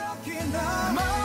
stuck in the